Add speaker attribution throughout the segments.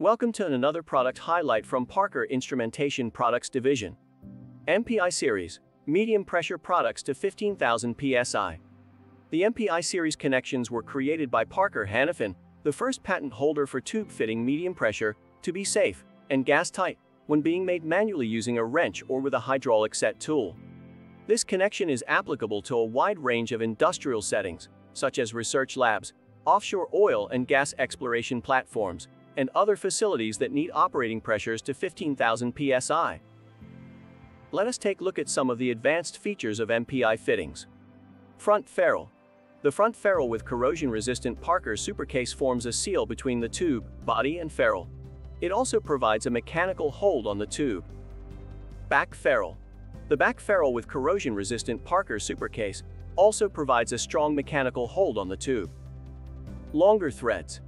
Speaker 1: Welcome to another product highlight from Parker Instrumentation Products Division. MPI Series, medium pressure products to 15,000 psi. The MPI series connections were created by Parker Hannifin, the first patent holder for tube fitting medium pressure, to be safe and gas tight when being made manually using a wrench or with a hydraulic set tool. This connection is applicable to a wide range of industrial settings, such as research labs, offshore oil and gas exploration platforms, and other facilities that need operating pressures to 15,000 psi. Let us take a look at some of the advanced features of MPI fittings. Front ferrule. The front ferrule with corrosion-resistant Parker Suparcase forms a seal between the tube, body and ferrule. It also provides a mechanical hold on the tube. Back ferrule. The back ferrule with corrosion-resistant Parker Suparcase also provides a strong mechanical hold on the tube. Longer threads.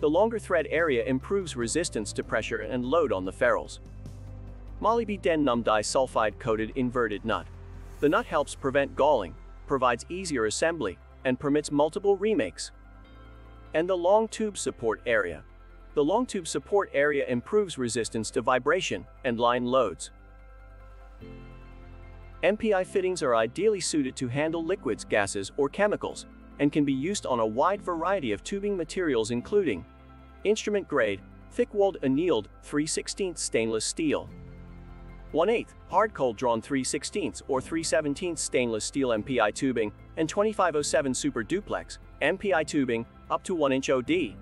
Speaker 1: The longer thread area improves resistance to pressure and load on the ferrules. Molybdenum disulfide coated inverted nut. The nut helps prevent galling, provides easier assembly, and permits multiple remakes. And the long tube support area. The long tube support area improves resistance to vibration and line loads. MPI fittings are ideally suited to handle liquids, gases, or chemicals, and can be used on a wide variety of tubing materials including instrument grade, thick-walled annealed 3 16 stainless steel, 1 8 hard cold drawn 3 16 or 3 17 stainless steel MPI tubing, and 2507 super duplex MPI tubing up to 1 inch OD.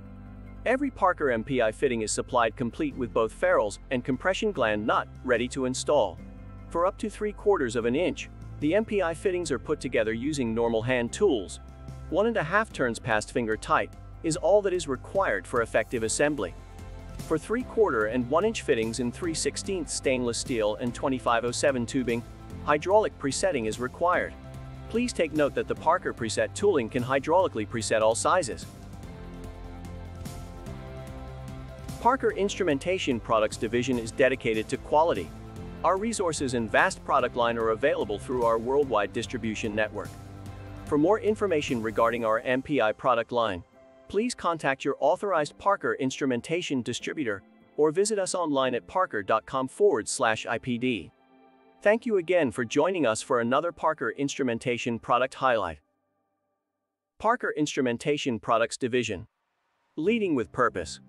Speaker 1: Every Parker MPI fitting is supplied complete with both ferrules and compression gland nut ready to install. For up to 3 quarters of an inch, the MPI fittings are put together using normal hand tools. One and a half turns past finger tight is all that is required for effective assembly. For 3 quarter and 1 inch fittings in 3 16 stainless steel and 2507 tubing, hydraulic presetting is required. Please take note that the Parker preset tooling can hydraulically preset all sizes. Parker Instrumentation Products Division is dedicated to quality. Our resources and vast product line are available through our worldwide distribution network. For more information regarding our MPI product line, please contact your authorized Parker instrumentation distributor or visit us online at parker.com forward slash IPD. Thank you again for joining us for another Parker Instrumentation product highlight. Parker Instrumentation Products Division. Leading with Purpose.